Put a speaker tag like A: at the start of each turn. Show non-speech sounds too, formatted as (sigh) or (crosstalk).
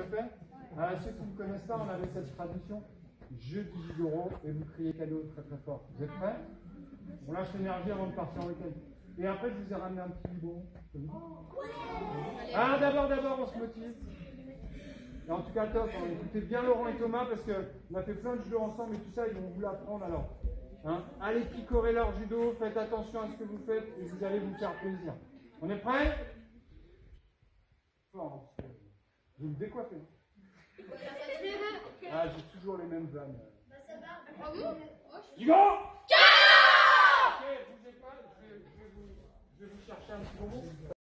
A: le fais Ah, Ceux qui ne connaissent pas, on avait cette tradition. Je dis Jigoro et vous criez cadeau très très fort. Vous êtes prêts? On lâche l'énergie avant de partir en week-end. Et après, je vous ai ramené un petit biberon. Ah, d'abord, d'abord, on se motive. Et en tout cas, top. hein. Écoutez bien Laurent et Thomas parce qu'on a fait plein de judo ensemble et tout ça, ils vont vous l'apprendre alors. Hein allez picorer leur judo, faites attention à ce que vous faites et vous allez vous faire plaisir. On est prêts Fort, hein, parce que Vous me décoiffez. (laughs) Ah, j'ai toujours les mêmes vannes. Hugo Ok, bougez pas, je vais, je vais vous, je vais vous chercher un petit bonbon.